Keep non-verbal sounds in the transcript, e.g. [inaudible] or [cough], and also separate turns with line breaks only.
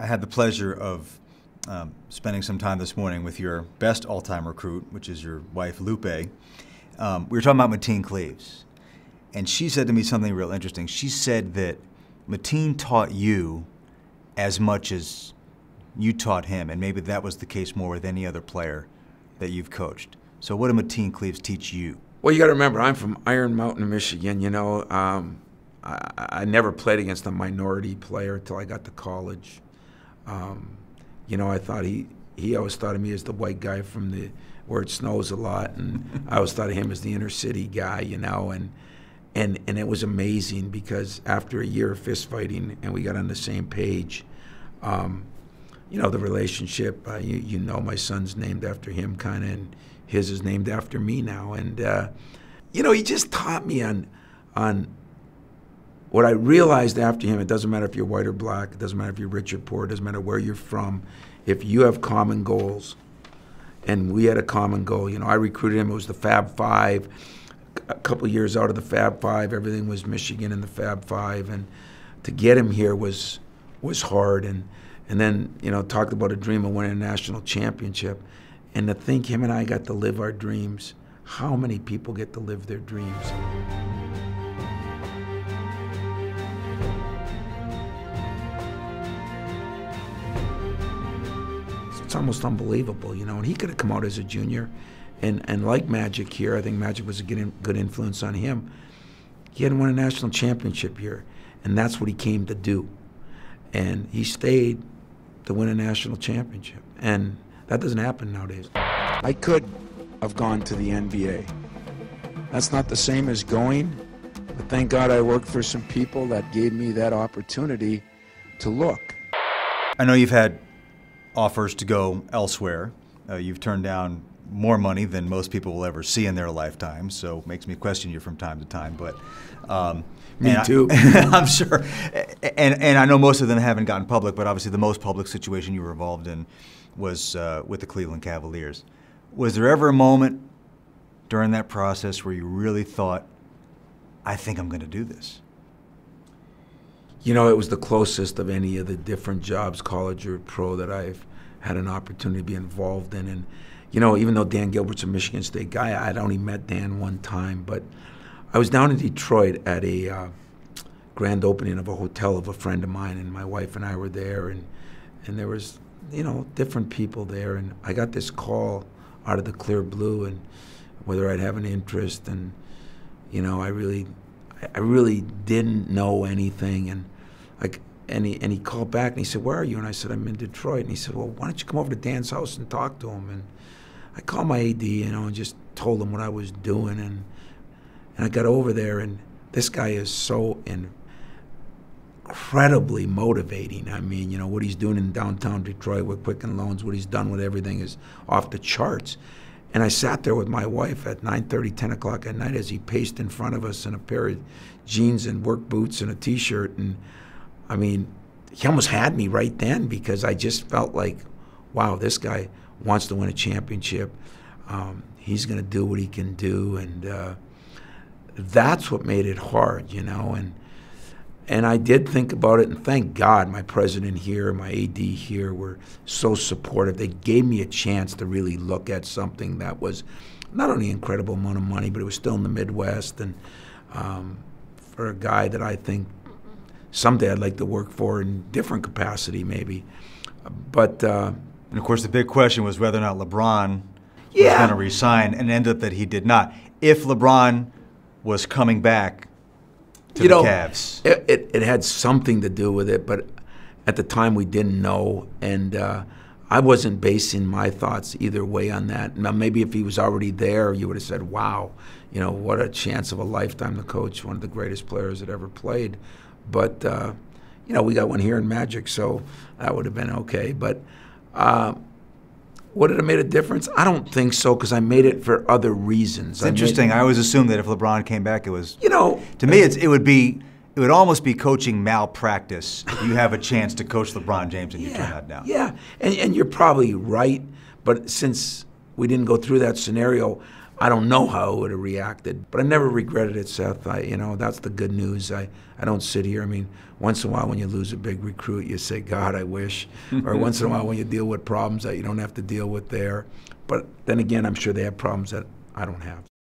I had the pleasure of um, spending some time this morning with your best all-time recruit, which is your wife Lupe. Um, we were talking about Mateen Cleaves, and she said to me something real interesting. She said that Mateen taught you as much as you taught him, and maybe that was the case more with any other player that you've coached. So, what did Mateen Cleaves teach you?
Well, you got to remember, I'm from Iron Mountain, Michigan. You know, um, I, I, never played against a minority player until I got to college. Um, you know, I thought he he always thought of me as the white guy from the where it snows a lot, and I always thought of him as the inner city guy. You know, and and and it was amazing because after a year of fist fighting, and we got on the same page. Um, you know the relationship. Uh, you, you know my son's named after him, kind of, and his is named after me now. And uh, you know he just taught me on on what I realized after him, it doesn't matter if you're white or black, it doesn't matter if you're rich or poor, it doesn't matter where you're from, if you have common goals, and we had a common goal. You know, I recruited him, it was the Fab Five. A couple years out of the Fab Five, everything was Michigan in the Fab Five, and to get him here was was hard. And and then you know talked about a dream of winning a national championship, and to think him and I got to live our dreams. How many people get to live their dreams? It's almost unbelievable, you know. And he could have come out as a junior, and and like Magic here, I think Magic was a good in, good influence on him. He hadn't won a national championship here, and that's what he came to do. And he stayed to win a national championship, and that doesn't happen nowadays. I could have gone to the NBA. That's not the same as going, but thank God I worked for some people that gave me that opportunity to look.
I know you've had offers to go elsewhere. Uh, you've turned down more money than most people will ever see in their lifetime, so it makes me question you from time to time. But um,
me too. [laughs]
I, am sure, and and I know most of them haven't gotten public, but obviously the most public situation you were involved in was uh, with the Cleveland Cavaliers. Was there ever a moment during that process where you really thought, "I think I'm going to do this"?
You know, it was the closest of any of the different jobs, college or pro, that I've had an opportunity to be involved in. And, you know, even though Dan Gilbert's a Michigan State guy, I'd only met Dan one time. But I was down in Detroit at a uh, grand opening of a hotel of a friend of mine, and my wife and I were there, and and there was, you know, different people there, and I got this call out of the clear blue, and whether I'd have an interest, and you know, I really I really didn't know anything, and like, and he and he called back and he said, "Where are you?" And I said, "I'm in Detroit." And he said, "Well, why don't you come over to Dan's house and talk to him?" And I called my AD, you know, and just told him what I was doing, and and I got over there, and this guy is so incredibly motivating. I mean, you know, what he's doing in downtown Detroit with Quicken Loans, what he's done with everything is off the charts. And I sat there with my wife at 9:30, 10 o'clock at night as he paced in front of us in a pair of jeans and work boots and a T-shirt. And I mean, he almost had me right then because I just felt like, wow, this guy wants to win a championship. Um, he's going to do what he can do, and uh, that's what made it hard, you know. And and I did think about it, and thank God my president here, and my AD here were so supportive. They gave me a chance to really look at something that was not only an incredible amount of money, but it was still in the Midwest. And um, for a guy that I think someday I'd like to work for in different capacity, maybe. But uh,
and of course, the big question was whether or not LeBron yeah. was going to resign, and ended up that he did not. If LeBron was coming back to
you
the
know,
Cavs?
It, it, it, had something to do with it, but at the time we didn't know, and uh, I wasn't basing my thoughts either way on that. Now, maybe if he was already there, you would have said, "Wow, you know, what a chance of a lifetime to coach one of the greatest players that ever played." But uh, you know, we got one here in Magic, so that would have been okay. But uh, would it have made a difference? I don't think so because I made it for other reasons.
It's I interesting. I always assumed that if LeBron came back, it was
you know.
To me, uh, it's, it would be it would almost be coaching malpractice if you have a chance to coach LeBron James and
yeah,
you turn that down.
Yeah, and, and you're probably right. But since we didn't go through that scenario, I don't know how I would have reacted, but I never regretted it, Seth. I, you know, that's the good news. I, I don't sit here. I mean, once in a while when you lose a big recruit, you say, God, I wish. [laughs] or once in a while when you deal with problems that you don't have to deal with there. But then again, I'm sure they have problems that I don't have.